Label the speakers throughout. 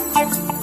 Speaker 1: Thank you.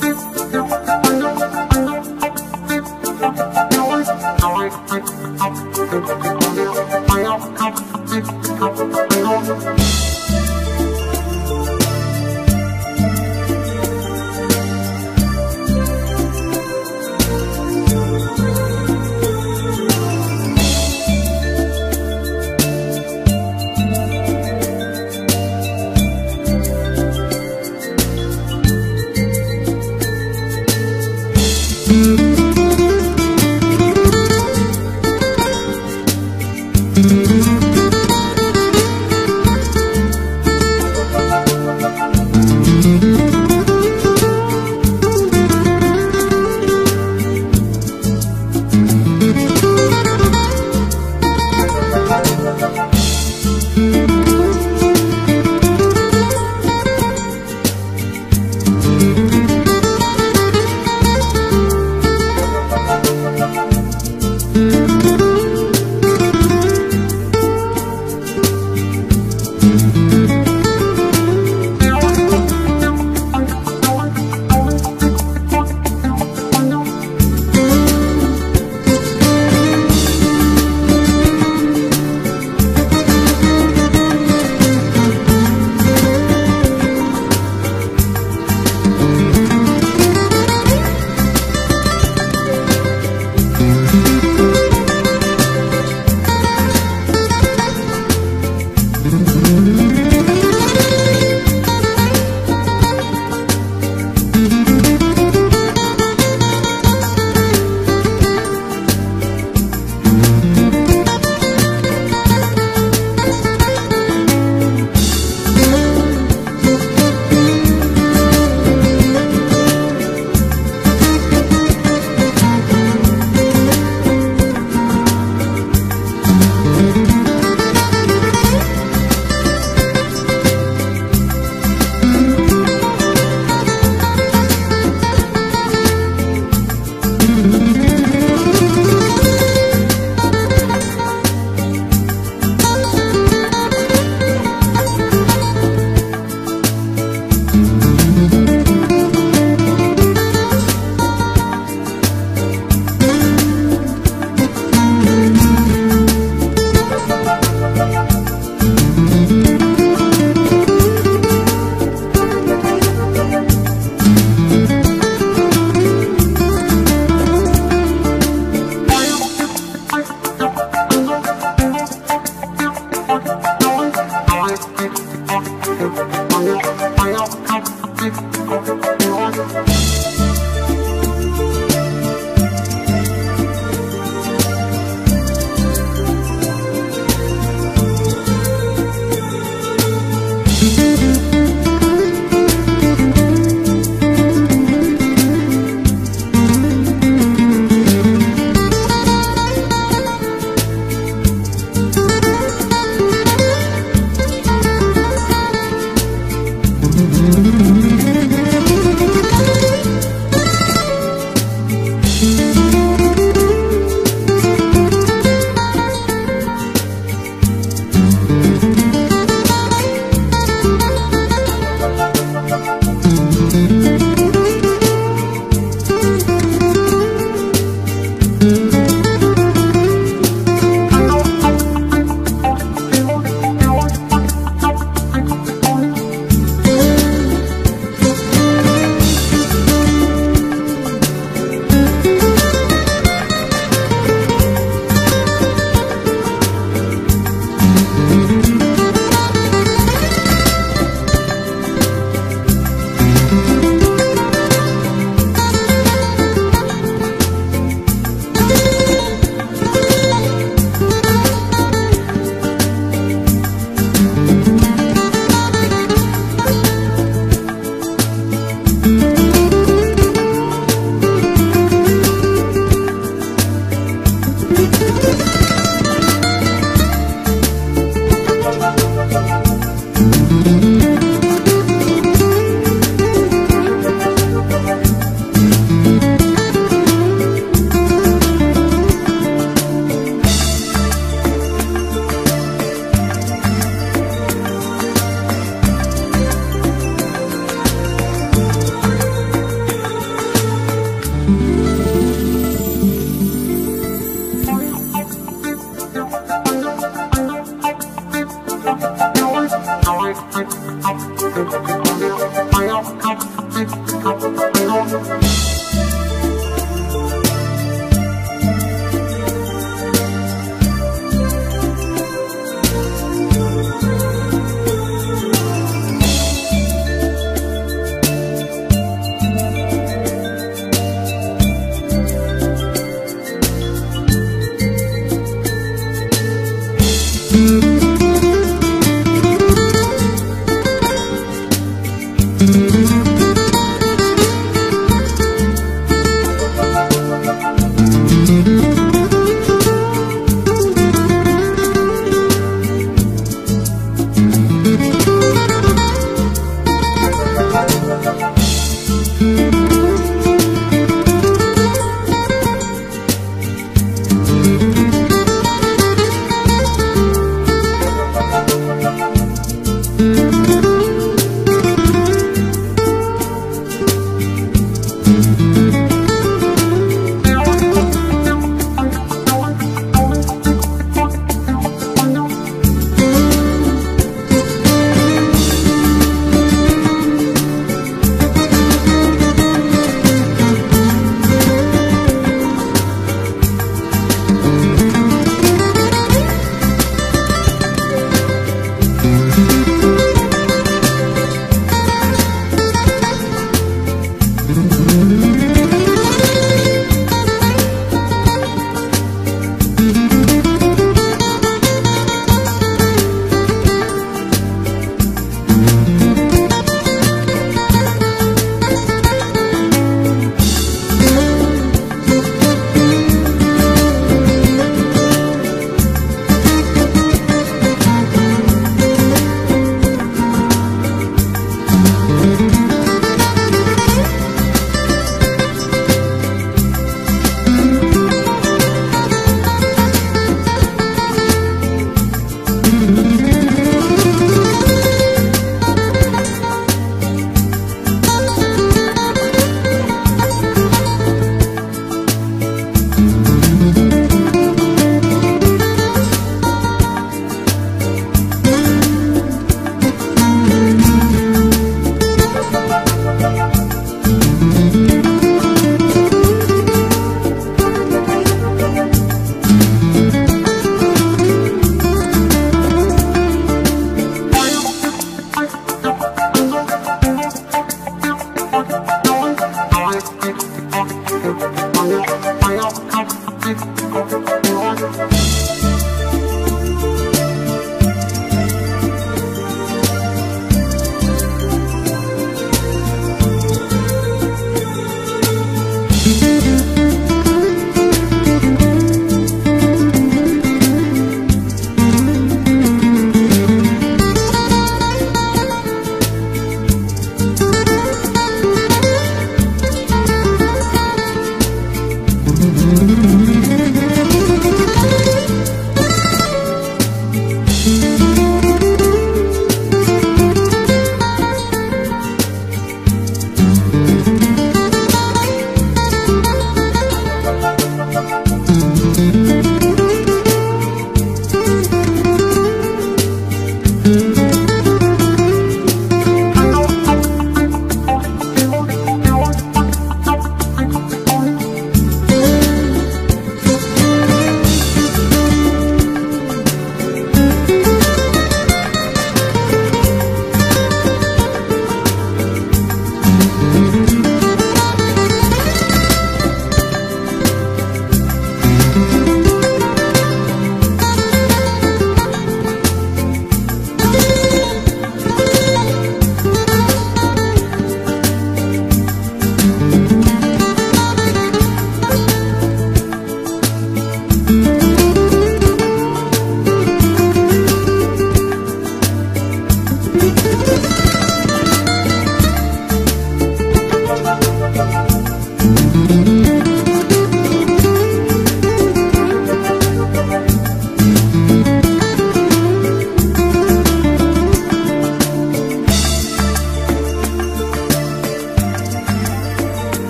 Speaker 1: Música